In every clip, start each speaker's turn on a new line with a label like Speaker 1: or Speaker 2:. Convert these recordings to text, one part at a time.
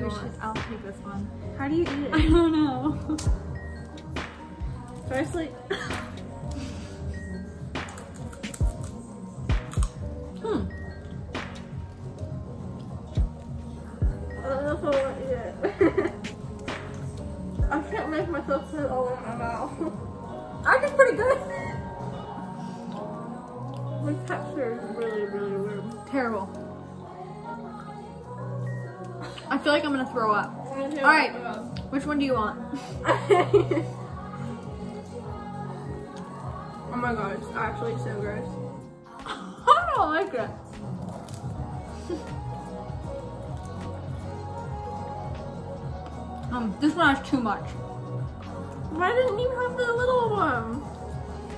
Speaker 1: one.
Speaker 2: How do you eat it?
Speaker 1: I don't know.
Speaker 2: Firstly,
Speaker 1: Hmm.
Speaker 2: I don't know if I want to eat it. I can't make myself put it all in my mouth.
Speaker 1: I think pretty good.
Speaker 2: The texture is really, really weird.
Speaker 1: Terrible. I feel like I'm gonna throw up.
Speaker 2: All
Speaker 1: right. Which one do you want?
Speaker 2: oh my god, it's actually so gross.
Speaker 1: I don't like it. um, this one has too much.
Speaker 2: Why didn't you have the little one?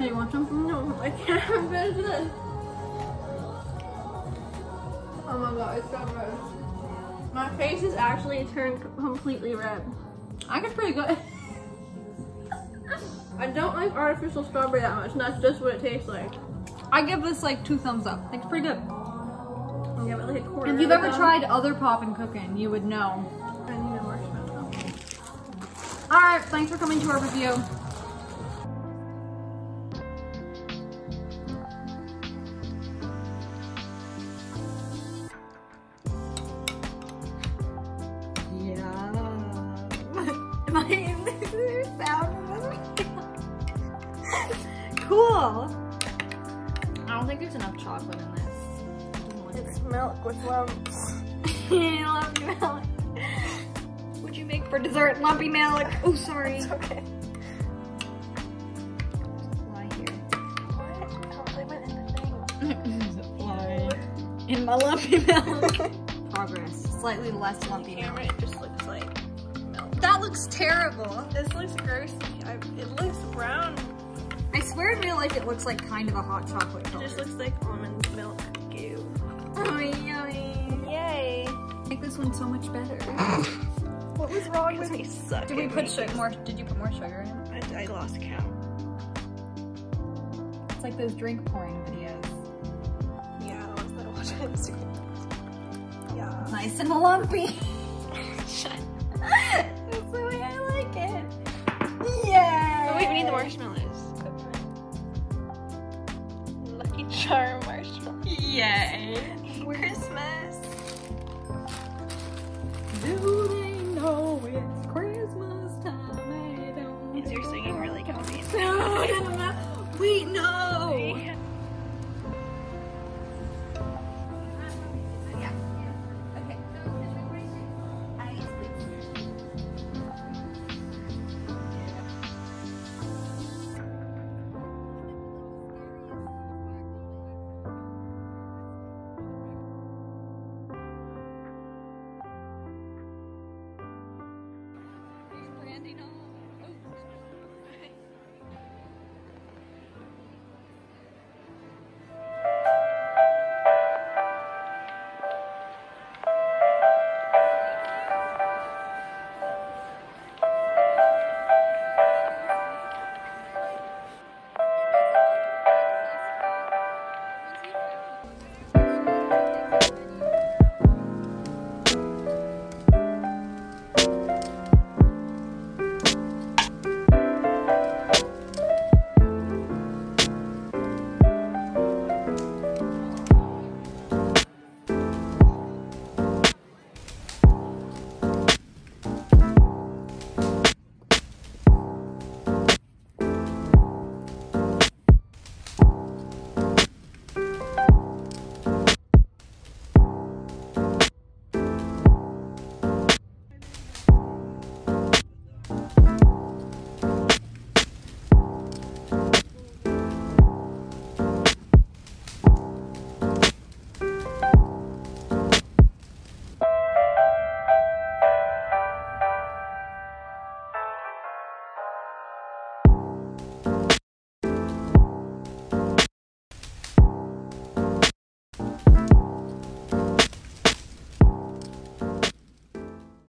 Speaker 1: Hey, you want some?
Speaker 2: No, I can't have this. Oh my god, it's so gross. My face is actually turned completely red.
Speaker 1: I think it's pretty good.
Speaker 2: I don't like artificial strawberry that much, and that's just what it tastes like.
Speaker 1: I give this like two thumbs up. It's pretty good.
Speaker 2: I'll give it like.
Speaker 1: If you've ever tried other Popin' Cookin', you would know.
Speaker 2: I need a marshmallow.
Speaker 1: Alright, thanks for coming to our review. Cool. I don't think there's enough chocolate in this.
Speaker 2: It's milk with lumps.
Speaker 1: lumpy milk. What'd you make for dessert? Lumpy milk. Oh, sorry.
Speaker 2: It's okay.
Speaker 1: Fly here.
Speaker 2: What? They went in the thing.
Speaker 1: There's a fly in my lumpy milk. Progress. Slightly less lumpy milk.
Speaker 2: It just looks like milk.
Speaker 1: That looks terrible.
Speaker 2: This looks grossy.
Speaker 1: Swear in real life it looks like kind of a hot chocolate
Speaker 2: It just looks like almond milk goo.
Speaker 1: oh, yummy.
Speaker 2: Yay.
Speaker 1: Make this one so much better.
Speaker 2: What was wrong with me? Suck.
Speaker 1: Did we put sugar more? Did you put more sugar in?
Speaker 2: I, I lost count.
Speaker 1: It's like those drink pouring videos.
Speaker 2: Yeah, the ones that I watch on Instagram. Yeah.
Speaker 1: Nice and lumpy.
Speaker 2: Shut.
Speaker 1: That's the way I like it. Yeah.
Speaker 2: Oh wait, we need the marshmallows. Charm marshmallow.
Speaker 1: Yay.
Speaker 2: Christmas.
Speaker 1: Ooh.